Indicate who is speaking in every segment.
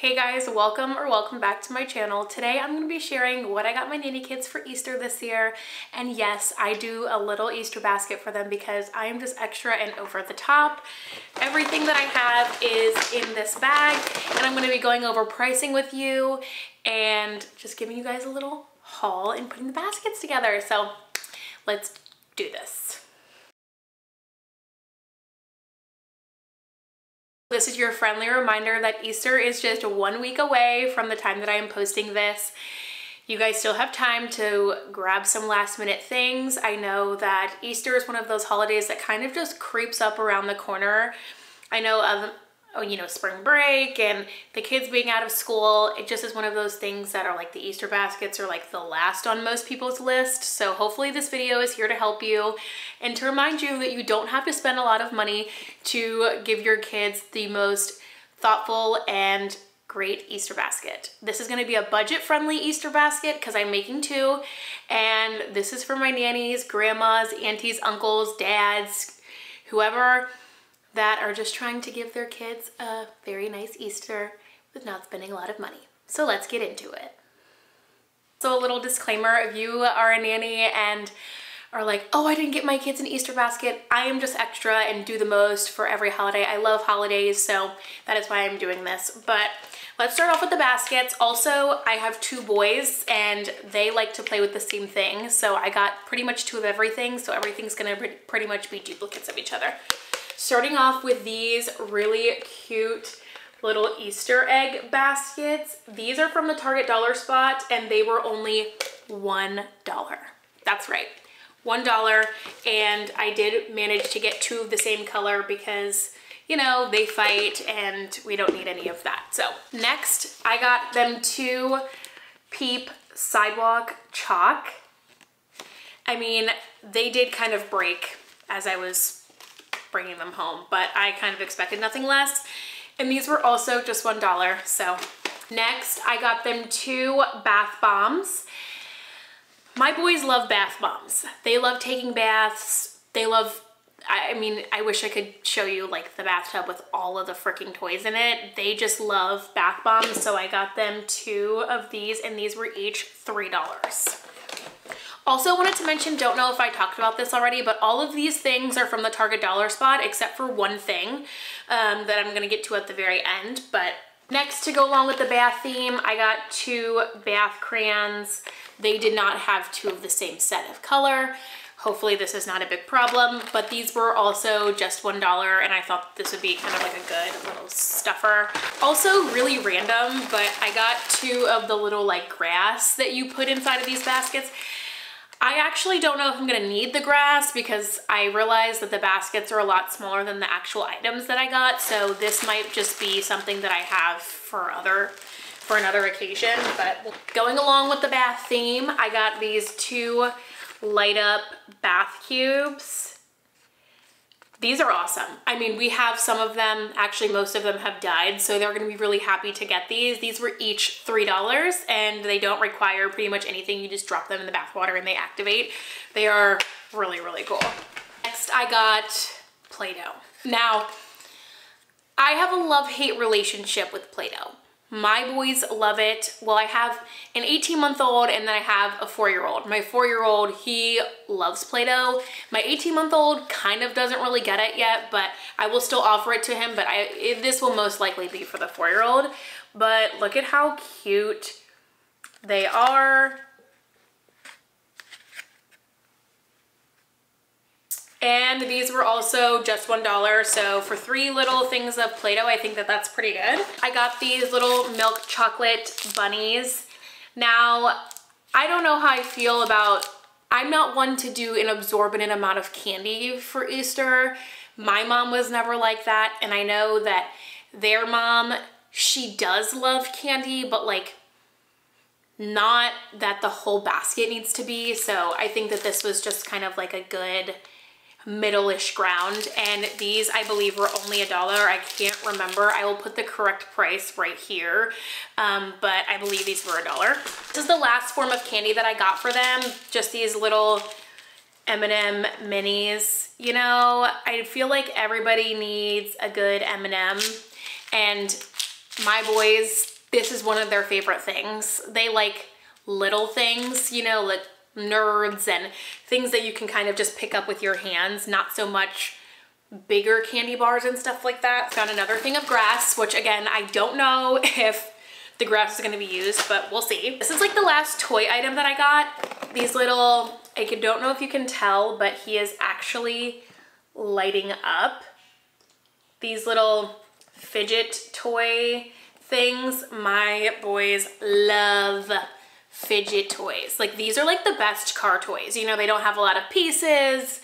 Speaker 1: Hey guys, welcome or welcome back to my channel. Today I'm going to be sharing what I got my nanny kids for Easter this year. And yes, I do a little Easter basket for them because I am just extra and over the top. Everything that I have is in this bag and I'm going to be going over pricing with you and just giving you guys a little haul and putting the baskets together. So let's do this. This is your friendly reminder that Easter is just one week away from the time that I am posting this. You guys still have time to grab some last minute things. I know that Easter is one of those holidays that kind of just creeps up around the corner. I know oh, you know, spring break and the kids being out of school. It just is one of those things that are like the Easter baskets are like the last on most people's list. So hopefully this video is here to help you and to remind you that you don't have to spend a lot of money to give your kids the most thoughtful and great Easter basket. This is gonna be a budget-friendly Easter basket because I'm making two, and this is for my nannies, grandmas, aunties, uncles, dads, whoever that are just trying to give their kids a very nice Easter with not spending a lot of money. So let's get into it. So a little disclaimer, if you are a nanny and are like, oh, I didn't get my kids an Easter basket. I am just extra and do the most for every holiday. I love holidays, so that is why I'm doing this. But let's start off with the baskets. Also, I have two boys and they like to play with the same thing. So I got pretty much two of everything. So everything's gonna pretty much be duplicates of each other. Starting off with these really cute little Easter egg baskets. These are from the Target Dollar Spot and they were only $1. That's right, $1. And I did manage to get two of the same color because you know, they fight and we don't need any of that. So next I got them two Peep Sidewalk Chalk. I mean, they did kind of break as I was bringing them home, but I kind of expected nothing less. And these were also just $1. So next I got them two bath bombs. My boys love bath bombs. They love taking baths. They love I mean, I wish I could show you like the bathtub with all of the freaking toys in it. They just love bath bombs. So I got them two of these and these were each $3. Also wanted to mention, don't know if I talked about this already, but all of these things are from the Target Dollar Spot except for one thing um, that I'm gonna get to at the very end. But next to go along with the bath theme, I got two bath crayons. They did not have two of the same set of color. Hopefully this is not a big problem, but these were also just $1 and I thought this would be kind of like a good little stuffer. Also really random, but I got two of the little like grass that you put inside of these baskets. I actually don't know if I'm gonna need the grass because I realized that the baskets are a lot smaller than the actual items that I got. So this might just be something that I have for other for another occasion. But going along with the bath theme, I got these two light up bath cubes. These are awesome. I mean, we have some of them, actually most of them have died, so they're gonna be really happy to get these. These were each $3 and they don't require pretty much anything. You just drop them in the bath water and they activate. They are really, really cool. Next, I got Play-Doh. Now, I have a love-hate relationship with Play-Doh. My boys love it. Well, I have an 18 month old and then I have a four year old. My four year old, he loves Play-Doh. My 18 month old kind of doesn't really get it yet, but I will still offer it to him, but I, it, this will most likely be for the four year old. But look at how cute they are. And these were also just $1. So for three little things of Play-Doh, I think that that's pretty good. I got these little milk chocolate bunnies. Now, I don't know how I feel about, I'm not one to do an absorbent amount of candy for Easter. My mom was never like that. And I know that their mom, she does love candy, but like not that the whole basket needs to be. So I think that this was just kind of like a good middle-ish ground and these I believe were only a dollar. I can't remember. I will put the correct price right here um, but I believe these were a dollar. This is the last form of candy that I got for them just these little M&M minis. You know I feel like everybody needs a good M&M and my boys this is one of their favorite things. They like little things, you know, like nerds and things that you can kind of just pick up with your hands, not so much bigger candy bars and stuff like that. Found another thing of grass, which again, I don't know if the grass is gonna be used, but we'll see. This is like the last toy item that I got. These little, I don't know if you can tell, but he is actually lighting up. These little fidget toy things. My boys love fidget toys. Like these are like the best car toys. You know, they don't have a lot of pieces.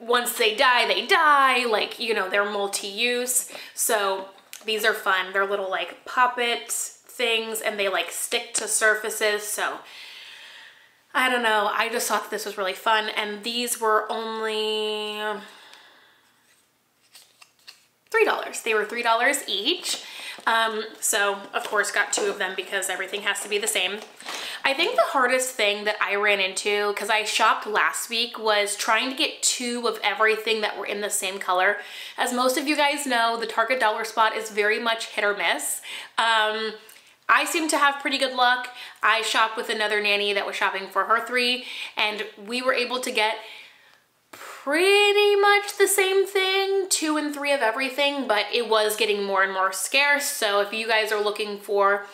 Speaker 1: Once they die, they die. Like, you know, they're multi-use. So these are fun. They're little like puppet things and they like stick to surfaces. So I don't know. I just thought this was really fun. And these were only $3. They were $3 each. Um, so of course got two of them because everything has to be the same. I think the hardest thing that I ran into, because I shopped last week, was trying to get two of everything that were in the same color. As most of you guys know, the Target dollar spot is very much hit or miss. Um, I seem to have pretty good luck. I shopped with another nanny that was shopping for her three, and we were able to get pretty much the same thing, two and three of everything, but it was getting more and more scarce. So if you guys are looking for,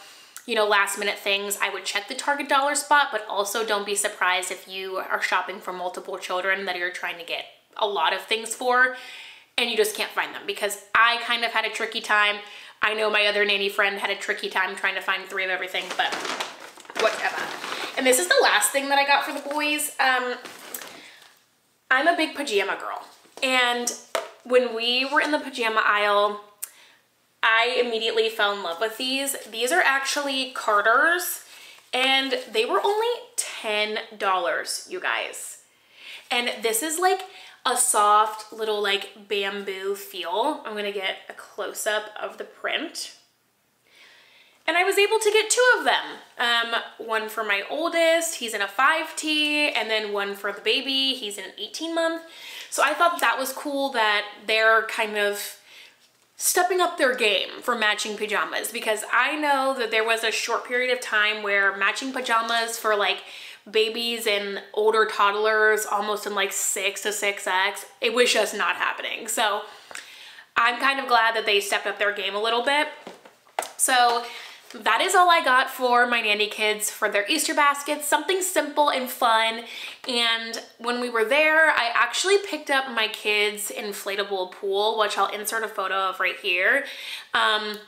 Speaker 1: you know, last minute things, I would check the Target dollar spot, but also don't be surprised if you are shopping for multiple children that you're trying to get a lot of things for and you just can't find them because I kind of had a tricky time. I know my other nanny friend had a tricky time trying to find three of everything, but whatever. And this is the last thing that I got for the boys. Um, I'm a big pajama girl. And when we were in the pajama aisle, I immediately fell in love with these. These are actually Carter's and they were only $10, you guys. And this is like a soft little like bamboo feel. I'm gonna get a close up of the print. And I was able to get two of them. Um, one for my oldest, he's in a 5T, and then one for the baby, he's in an 18 month. So I thought that was cool that they're kind of stepping up their game for matching pajamas because I know that there was a short period of time where matching pajamas for like babies and older toddlers almost in like 6 to 6X, it was just not happening. So I'm kind of glad that they stepped up their game a little bit. So that is all I got for my nanny kids for their Easter baskets, something simple and fun. And when we were there, I actually picked up my kids' inflatable pool, which I'll insert a photo of right here. Um,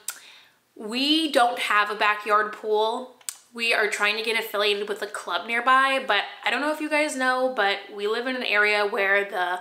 Speaker 1: we don't have a backyard pool. We are trying to get affiliated with a club nearby, but I don't know if you guys know, but we live in an area where the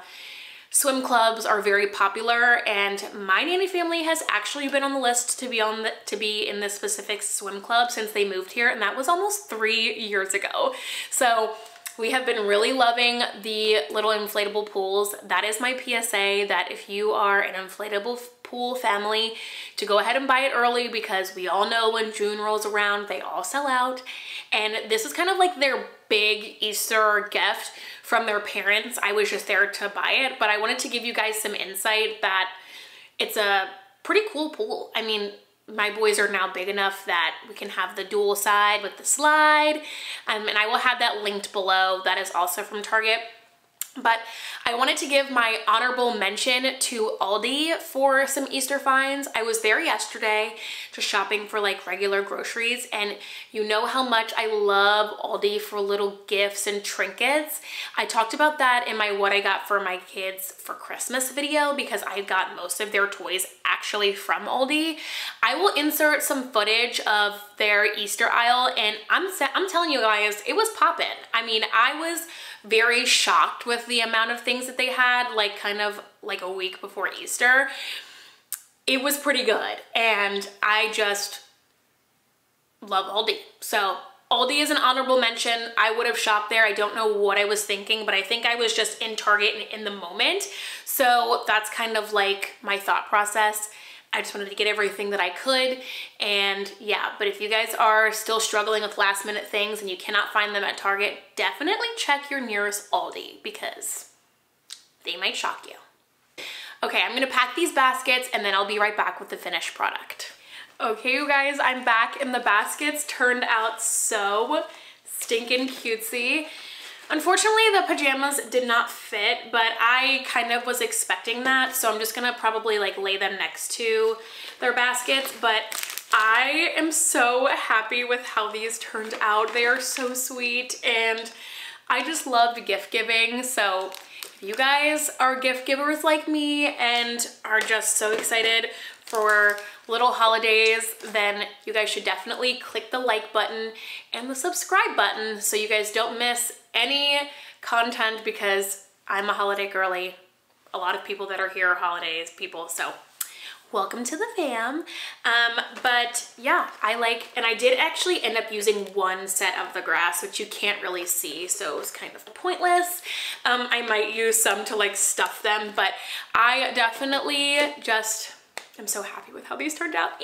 Speaker 1: Swim clubs are very popular and my nanny family has actually been on the list to be on the, to be in this specific swim club since they moved here and that was almost three years ago. So we have been really loving the little inflatable pools. That is my PSA that if you are an inflatable pool family to go ahead and buy it early because we all know when June rolls around, they all sell out. And this is kind of like their big Easter gift from their parents. I was just there to buy it, but I wanted to give you guys some insight that it's a pretty cool pool. I mean, my boys are now big enough that we can have the dual side with the slide. Um, and I will have that linked below. That is also from Target. But I wanted to give my honorable mention to Aldi for some Easter finds. I was there yesterday just shopping for like regular groceries and you know how much I love Aldi for little gifts and trinkets. I talked about that in my what I got for my kids for Christmas video because I got most of their toys actually from Aldi. I will insert some footage of their Easter aisle and I'm, I'm telling you guys, it was popping. I mean, I was very shocked with the amount of things that they had like kind of like a week before Easter. It was pretty good and I just love Aldi. So Aldi is an honorable mention. I would have shopped there. I don't know what I was thinking, but I think I was just in Target in, in the moment. So that's kind of like my thought process. I just wanted to get everything that I could. And yeah, but if you guys are still struggling with last minute things and you cannot find them at Target, definitely check your nearest Aldi because they might shock you. Okay, I'm gonna pack these baskets and then I'll be right back with the finished product. Okay, you guys, I'm back and the baskets turned out so stinking cutesy. Unfortunately, the pajamas did not fit, but I kind of was expecting that, so I'm just gonna probably like lay them next to their baskets, but I am so happy with how these turned out. They are so sweet, and I just loved gift giving, so if you guys are gift givers like me and are just so excited for little holidays, then you guys should definitely click the like button and the subscribe button so you guys don't miss any content because I'm a holiday girly. A lot of people that are here are holidays people, so welcome to the fam. Um, but yeah, I like, and I did actually end up using one set of the grass, which you can't really see, so it was kind of pointless. Um, I might use some to like stuff them, but I definitely just I'm so happy with how these turned out.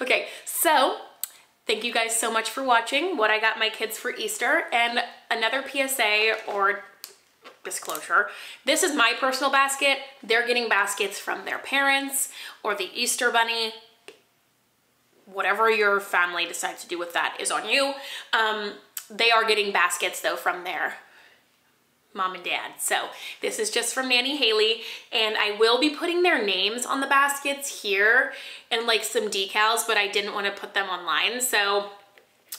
Speaker 1: Okay, so thank you guys so much for watching what I got my kids for Easter and another PSA or disclosure. This is my personal basket. They're getting baskets from their parents or the Easter Bunny. Whatever your family decides to do with that is on you. Um, they are getting baskets though from their mom and dad. So this is just from Nanny Haley and I will be putting their names on the baskets here and like some decals, but I didn't want to put them online. So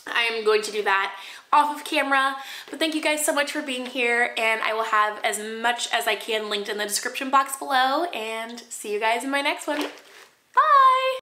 Speaker 1: I am going to do that off of camera. But thank you guys so much for being here and I will have as much as I can linked in the description box below and see you guys in my next one. Bye!